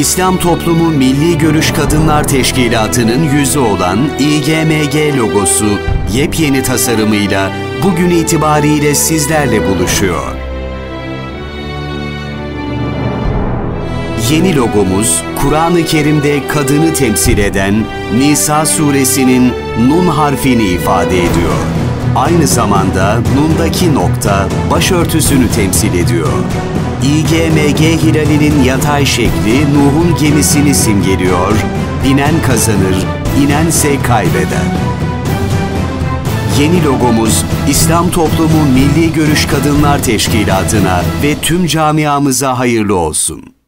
İslam Toplumu Milli Görüş Kadınlar Teşkilatı'nın yüzü olan İGMG logosu yepyeni tasarımıyla bugün itibariyle sizlerle buluşuyor. Yeni logomuz, Kur'an-ı Kerim'de kadını temsil eden Nisa suresinin Nun harfini ifade ediyor. Aynı zamanda Nun'daki nokta başörtüsünü temsil ediyor. İGMG hilalinin yatay şekli Nuh'un gemisini simgeliyor, binen kazanır, inense kaybeder. Yeni logomuz İslam Toplumu Milli Görüş Kadınlar Teşkilatı'na ve tüm camiamıza hayırlı olsun.